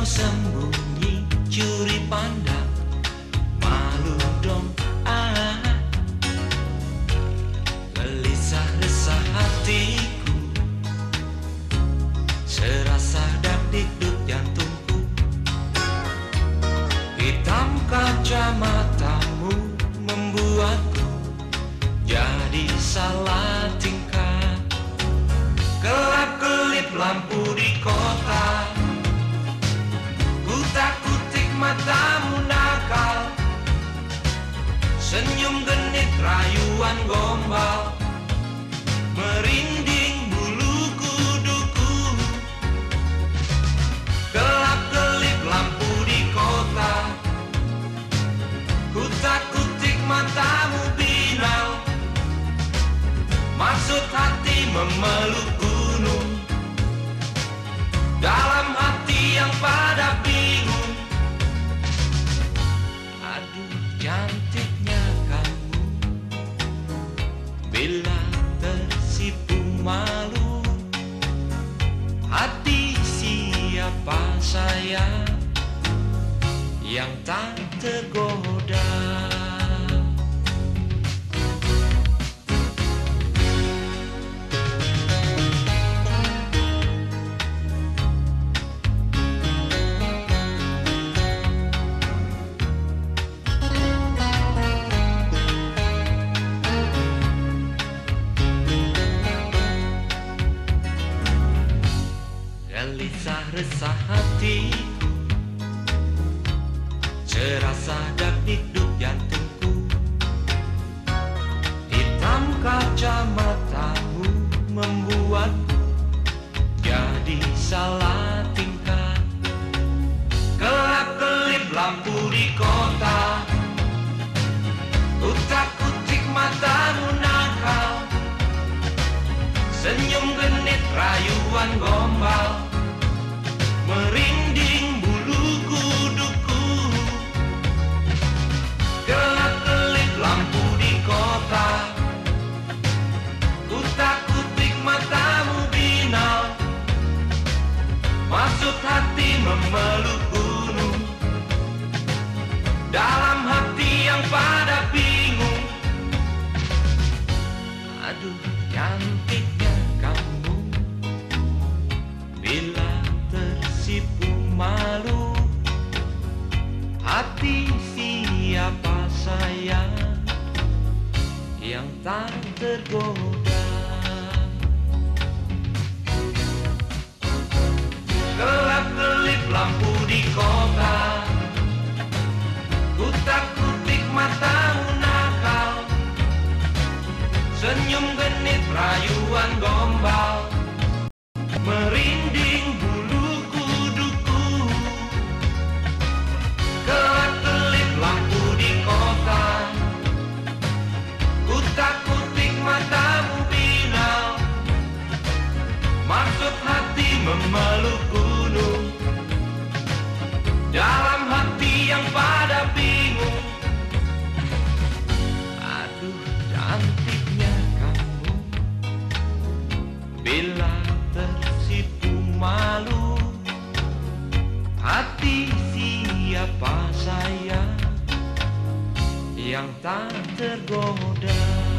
kau sembunyi curi pandang. Malu dong ah. Gelisah resah hatiku. Serasa dan dikduk jantungku. Hitam kacamatamu membuatku jadi salah tingkah gelap kelip lampu Senyum genit rayuan gombal. Merinding bulu kuduku. Gelap-gelip lampu di kota. Kutak-kutik matamu binal. Maksud hati memeluk tersipu malu. Hati siapa saya Yang tak tergoda Gelisah resah hatiku Serasa dak dikduk jantungku Hitam kacamatamu membuatku Jadi salah tingkah Gelap-gelip lampu di kota. Utak-utik matamu nakal. Senyum genit rayuan gombal Yang tak tergoda. Gelap-gelip lampu di kota. Kutak-kutik matamu nakal. Senyum genit rayuan memeluk gunung. Dalam hati yang pada bingung Aduh cantiknya kamu. Bila tersipu malu Hati siapa saya Yang tak tergoda